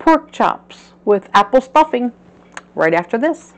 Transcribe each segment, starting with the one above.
pork chops with apple stuffing right after this.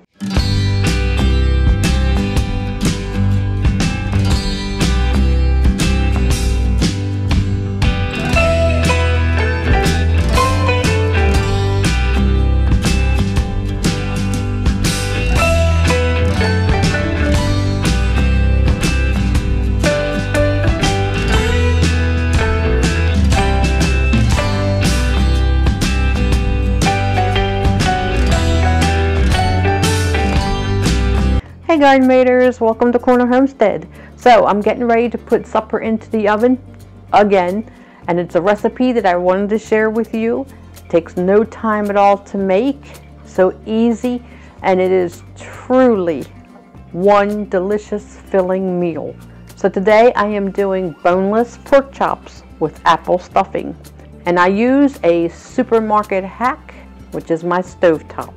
Hey Garden Maters, welcome to Corner Homestead. So I'm getting ready to put supper into the oven again and it's a recipe that I wanted to share with you. It takes no time at all to make, so easy and it is truly one delicious filling meal. So today I am doing boneless pork chops with apple stuffing and I use a supermarket hack which is my stove top.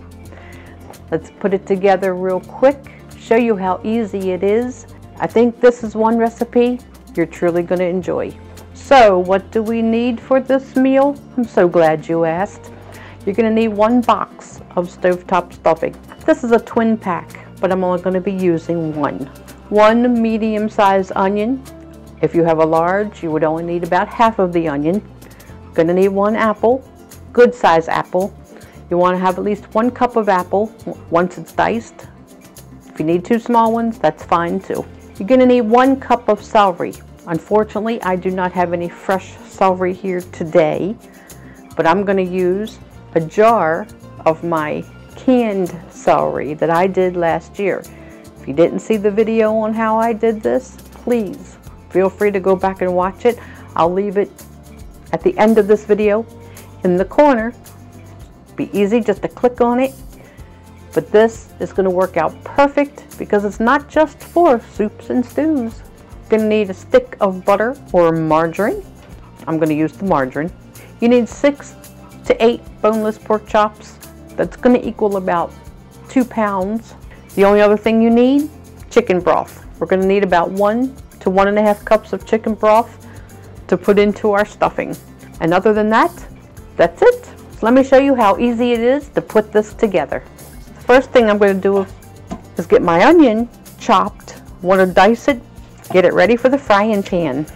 Let's put it together real quick show you how easy it is. I think this is one recipe you're truly going to enjoy. So what do we need for this meal? I'm so glad you asked. You're going to need one box of stovetop stuffing. This is a twin pack, but I'm only going to be using one. One medium-sized onion. If you have a large, you would only need about half of the onion. Going to need one apple, good size apple. You want to have at least one cup of apple once it's diced. If you need two small ones, that's fine too. You're gonna need one cup of celery. Unfortunately, I do not have any fresh celery here today, but I'm gonna use a jar of my canned celery that I did last year. If you didn't see the video on how I did this, please feel free to go back and watch it. I'll leave it at the end of this video in the corner. Be easy just to click on it but this is going to work out perfect because it's not just for soups and stews. You're going to need a stick of butter or margarine. I'm going to use the margarine. You need six to eight boneless pork chops. That's going to equal about two pounds. The only other thing you need, chicken broth. We're going to need about one to one and a half cups of chicken broth to put into our stuffing. And other than that, that's it. So let me show you how easy it is to put this together. First thing I'm going to do is get my onion chopped. Want to dice it, get it ready for the frying pan.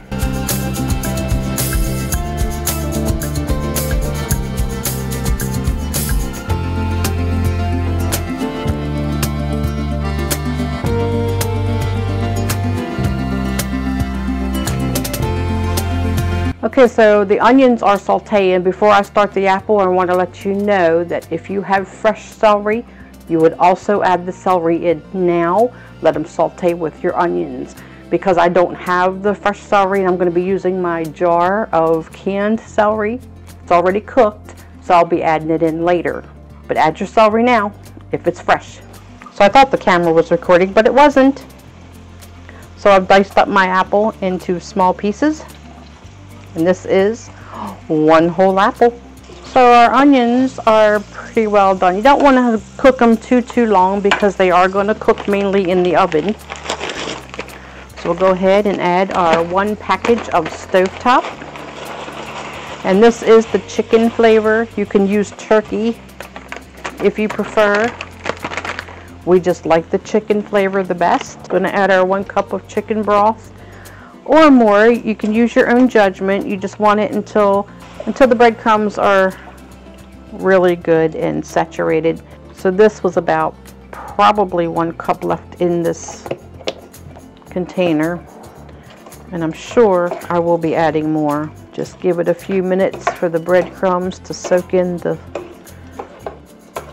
Okay, so the onions are sauteing. Before I start the apple, I want to let you know that if you have fresh celery, you would also add the celery in now. Let them saute with your onions. Because I don't have the fresh celery and I'm going to be using my jar of canned celery. It's already cooked, so I'll be adding it in later. But add your celery now if it's fresh. So I thought the camera was recording, but it wasn't. So I've diced up my apple into small pieces. And this is one whole apple. So our onions are pretty well done. You don't want to cook them too, too long because they are going to cook mainly in the oven. So we'll go ahead and add our one package of stovetop. And this is the chicken flavor. You can use turkey if you prefer. We just like the chicken flavor the best. Going to add our one cup of chicken broth or more. You can use your own judgment. You just want it until until the breadcrumbs are really good and saturated. So this was about probably one cup left in this container. And I'm sure I will be adding more. Just give it a few minutes for the breadcrumbs to soak in the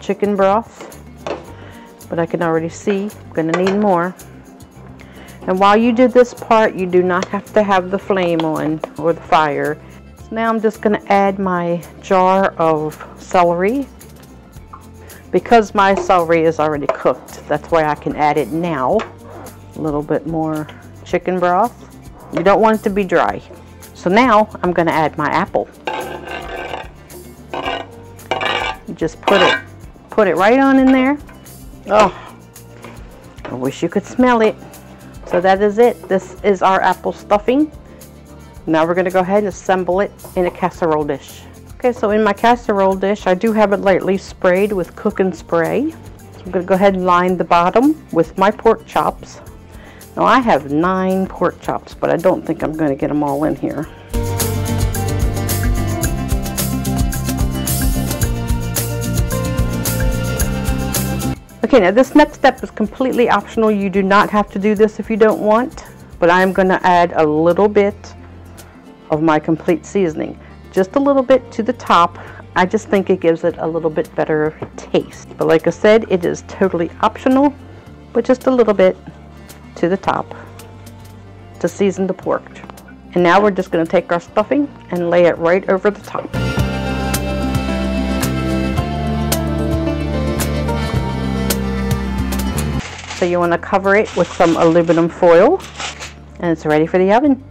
chicken broth. But I can already see I'm going to need more. And while you do this part, you do not have to have the flame on or the fire. Now I'm just going to add my jar of celery. Because my celery is already cooked, that's why I can add it now. A little bit more chicken broth. You don't want it to be dry. So now I'm going to add my apple. You just put it, put it right on in there. Oh, I wish you could smell it. So that is it. This is our apple stuffing. Now we're going to go ahead and assemble it in a casserole dish. Okay, so in my casserole dish, I do have it lightly sprayed with cooking spray. So I'm going to go ahead and line the bottom with my pork chops. Now I have nine pork chops, but I don't think I'm going to get them all in here. Okay, now this next step is completely optional. You do not have to do this if you don't want, but I'm going to add a little bit of my complete seasoning. Just a little bit to the top. I just think it gives it a little bit better taste. But like I said, it is totally optional, but just a little bit to the top to season the pork. And now we're just going to take our stuffing and lay it right over the top. So you want to cover it with some aluminum foil and it's ready for the oven.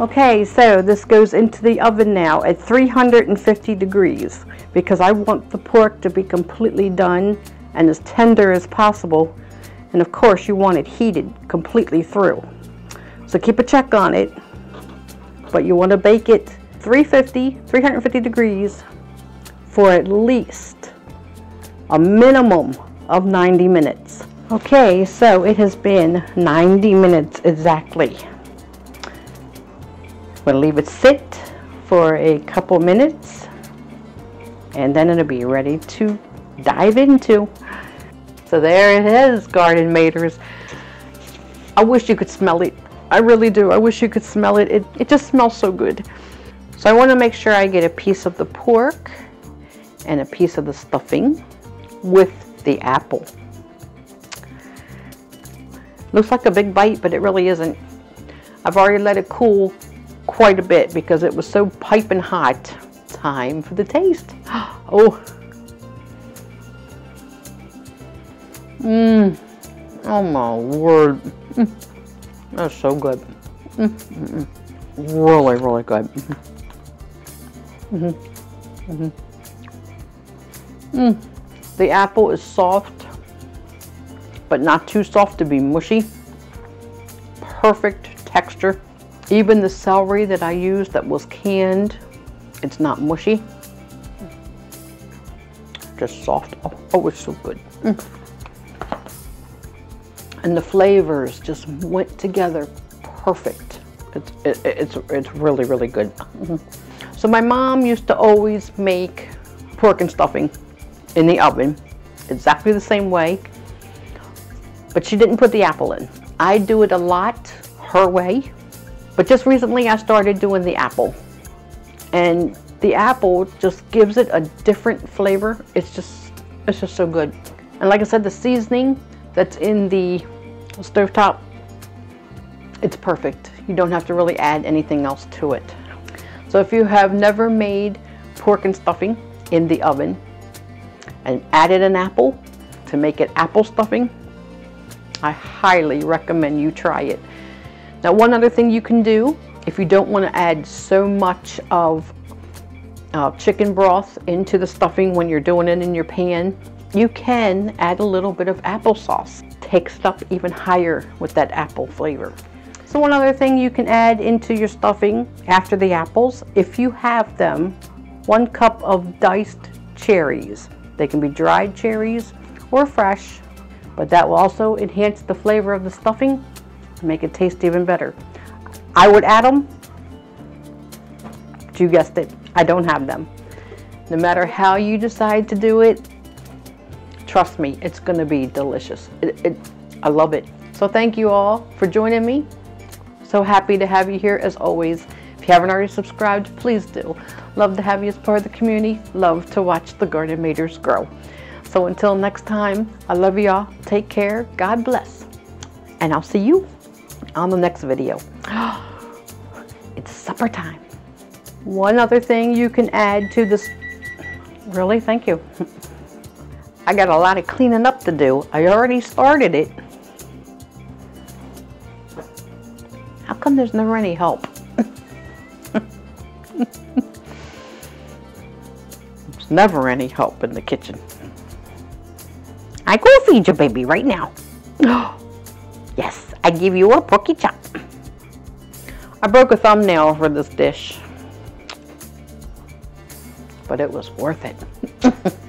Okay, so this goes into the oven now at 350 degrees because I want the pork to be completely done and as tender as possible. And of course you want it heated completely through. So keep a check on it, but you want to bake it 350, 350 degrees for at least a minimum of 90 minutes. Okay, so it has been 90 minutes exactly. To leave it sit for a couple minutes and then it'll be ready to dive into. So there it is, garden maters. I wish you could smell it. I really do. I wish you could smell it. It, it just smells so good. So I want to make sure I get a piece of the pork and a piece of the stuffing with the apple. Looks like a big bite, but it really isn't. I've already let it cool quite a bit because it was so piping hot. Time for the taste. Oh. Mmm. Oh my word. Mm. That's so good. Mm -hmm. Really, really good. Mm -hmm. -hmm. Mm. The apple is soft but not too soft to be mushy. Perfect texture. Even the celery that I used that was canned, it's not mushy. Just soft. Oh, oh it's so good. Mm. And the flavors just went together perfect. It's, it, it's, it's really, really good. Mm. So my mom used to always make pork and stuffing in the oven exactly the same way but she didn't put the apple in. I do it a lot her way, but just recently I started doing the apple. And the apple just gives it a different flavor. It's just, it's just so good. And like I said, the seasoning that's in the stovetop, it's perfect. You don't have to really add anything else to it. So if you have never made pork and stuffing in the oven and added an apple to make it apple stuffing, I highly recommend you try it. Now one other thing you can do if you don't want to add so much of uh, chicken broth into the stuffing when you're doing it in your pan, you can add a little bit of applesauce. Takes it up even higher with that apple flavor. So one other thing you can add into your stuffing after the apples, if you have them, one cup of diced cherries. They can be dried cherries or fresh but that will also enhance the flavor of the stuffing make it taste even better. I would add them, but you guessed it, I don't have them. No matter how you decide to do it, trust me, it's going to be delicious. It, it, I love it. So thank you all for joining me. So happy to have you here as always. If you haven't already subscribed, please do. Love to have you as part of the community. Love to watch the Garden Maters grow. So until next time, I love y'all. Take care. God bless. And I'll see you on the next video. it's supper time. One other thing you can add to this. Really? Thank you. I got a lot of cleaning up to do. I already started it. How come there's never any help? there's never any help in the kitchen. I go feed your baby right now. I give you a porky chop. I broke a thumbnail for this dish. but it was worth it.